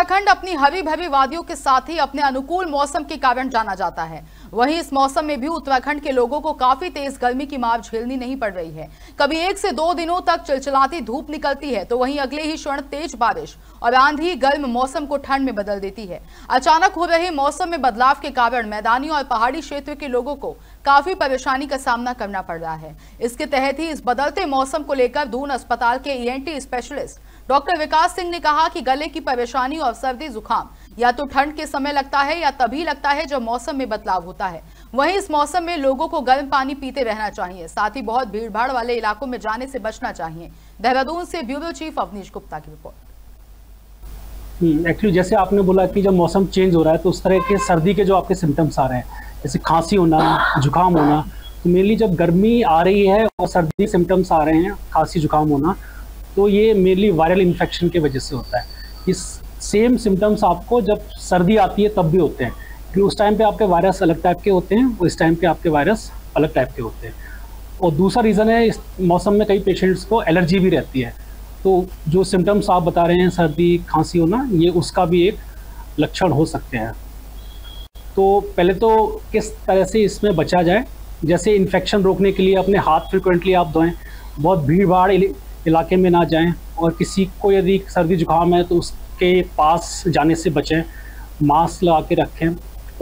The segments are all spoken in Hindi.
उत्तराखंड अपनी हरी भरी वादियों के साथ ही अपने अनुकूल मौसम के कारण जाना जाता है। वहीं इस मौसम में भी उत्तराखंड के लोगों को काफ़ी तेज गर्मी की मार झेलनी नहीं पड़ रही है। कभी एक से दो दिनों तक चिलचिलाती धूप निकलती है तो वहीं अगले ही क्षण तेज बारिश और आंधी गर्म मौसम को ठंड में बदल देती है। अचानक हो रहे मौसम में बदलाव के कारण मैदानी और पहाड़ी क्षेत्र के लोगों को काफ़ी परेशानी का सामना करना पड़ रहा है। इसके तहत ही इस बदलते मौसम को लेकर दून अस्पताल के E e specialist doctor Vikas Singh ने कहा कि गले की परेशानी और सर्दी जुकाम या तो ठंड के समय लगता है या तभी लगता है जब मौसम में बदलाव होता है। वहीं इस मौसम में लोगों को गर्म पानी पीते रहना चाहिए साथ ही बहुत भीड़ भाड़ वाले इलाकों में जाने से बचना चाहिए। देहरादून से ब्यूरो चीफ अवनीश गुप्ता की रिपोर्ट। एक्चुअली हम्म, जैसे आपने बोला कि जब मौसम चेंज हो रहा है तो उस तरह के सर्दी के जो आपके सिम्टम्स आ रहे हैं जैसे खांसी होना जुकाम होना तो मेनली जब गर्मी आ रही है और सर्दी सिम्टम्स आ रहे हैं खांसी जुकाम होना तो ये मेनली वायरल इन्फेक्शन की वजह से होता है। इस सेम सिम्टम्स आपको जब सर्दी आती है, तब भी होते हैं। क्योंकि उस टाइम पे आपके वायरस अलग टाइप के होते हैं, उस टाइम पे आपके वायरस अलग टाइप के होते हैं। और दूसरा रीज़न है, इस मौसम में कई पेशेंट्स को एलर्जी भी रहती है। तो जो सिम्टम्स आप बता रहे हैं, सर्दी, खांसी होना, ये उसका भी एक लक्षण हो सकते हैं। तो पहले तो किस तरह से इसमें बचा जाए? जैसे इन्फेक्शन रोकने के लिए अपने हाथ फ्रिक्वेंटली आप धोएँ, बहुत भीड़ भाड़ इलाके में ना जाएँ और किसी को यदि सर्दी जुकाम है तो उसके पास जाने से बचें, मास्क लगा के रखें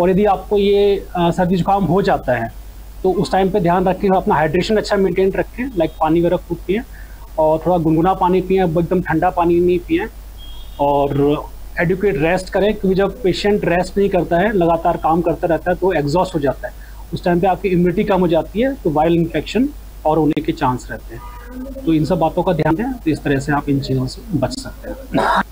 और यदि आपको ये सर्दी जुकाम हो जाता है तो उस टाइम पे ध्यान रखें, अपना हाइड्रेशन अच्छा मेंटेन रखें लाइक पानी वगैरह खूब पिए और थोड़ा गुनगुना पानी पिए एकदम ठंडा पानी नहीं पिए और एडुकेट रेस्ट करें क्योंकि जब पेशेंट रेस्ट नहीं करता है, लगातार काम करता रहता है तो एग्जॉस्ट हो जाता है। उस टाइम पे आपकी इम्यूनिटी कम हो जाती है तो वायरल इन्फेक्शन और होने के चांस रहते हैं। तो इन सब बातों का ध्यान दें तो इस तरह से आप इन चीज़ों से बच सकते हैं।